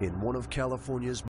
in one of California's